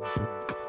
Funk.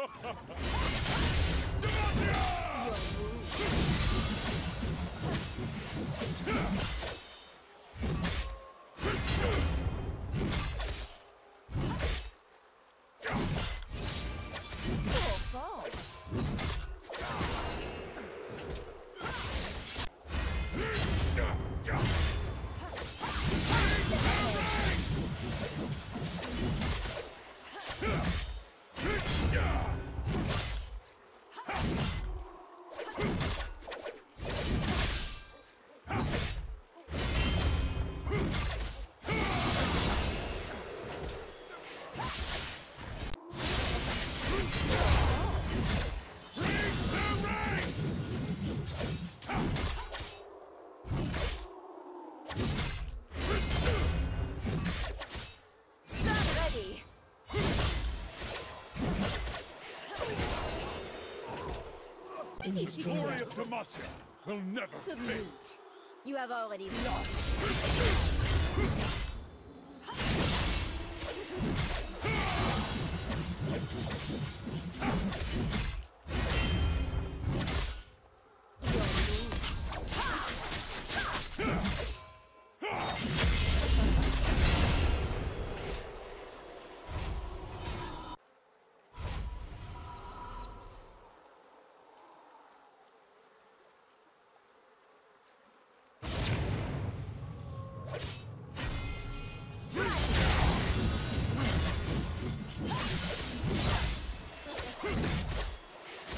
Stand ready. Too slow. Poor fall. Stand ready. It is Glory of Demacia will never fade. Submit. You have already lost.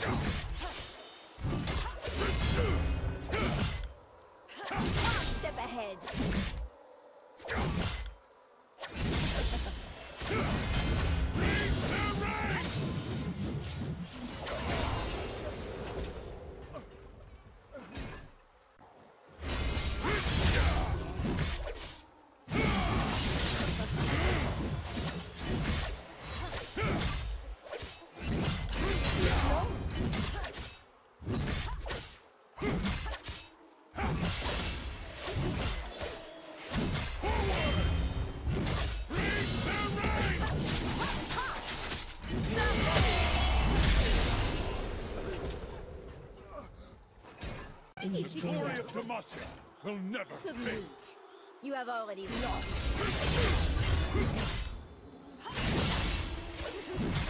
Step ahead. The glory of Demacia will never Submit. fade. You have already lost.